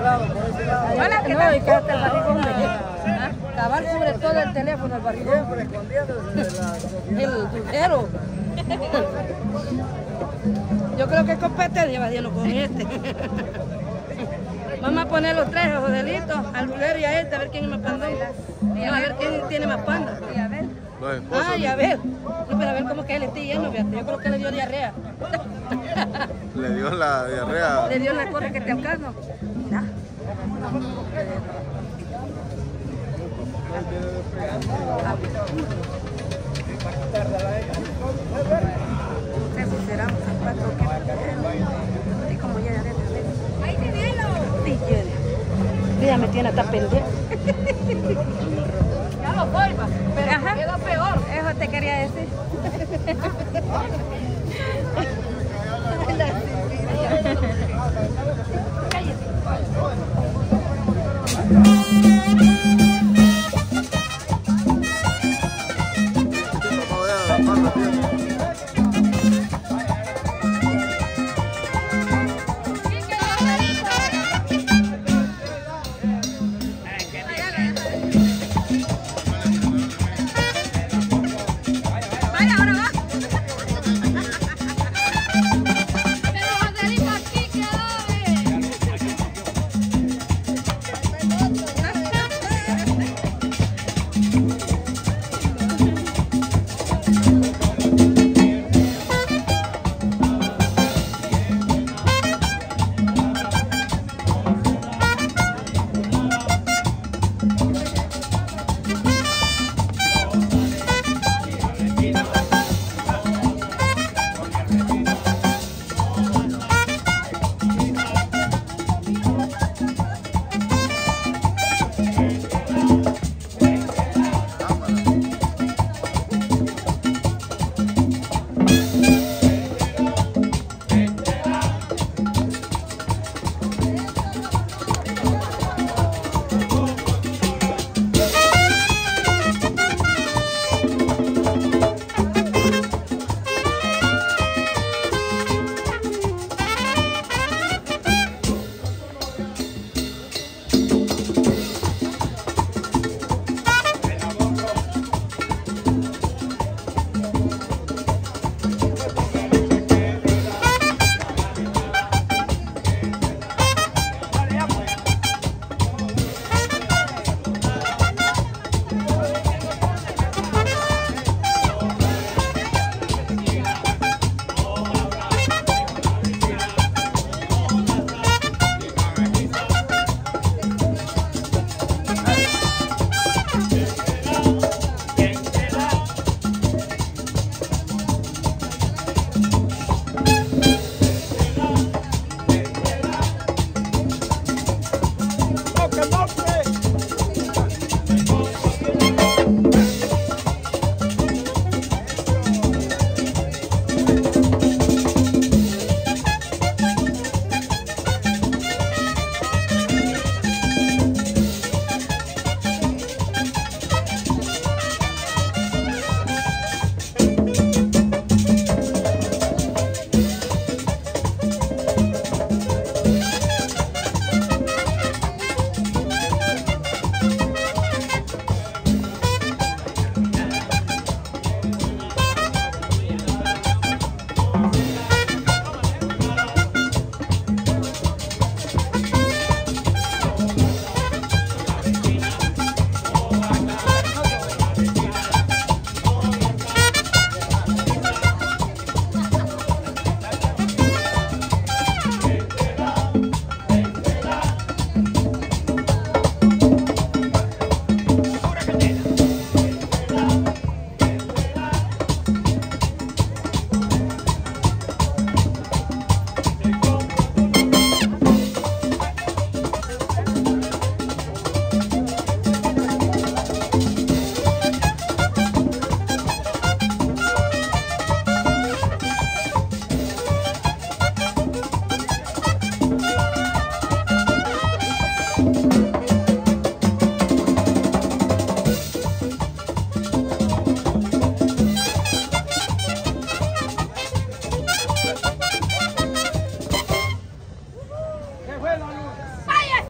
Hola, ¿qué No, tal? y que hasta el barrigón me Cabal sobre todo el teléfono, el barrigón. El dulcero. Yo creo que es competencia, va Dios, con este. Vamos a poner los tres, a Joselito, al dulcero y a este, a ver quién es más pandón. No, a ver quién tiene más panda. Y a ver. A ver. No, pero a ver cómo que él está lleno, fíjate. Yo creo que le dio diarrea. Le dio la diarrea. Le dio una cosa que te alcanza. Mira, me tiene hasta pendeja. Ya lo va. Pero Ajá. quedó peor. Eso te quería decir.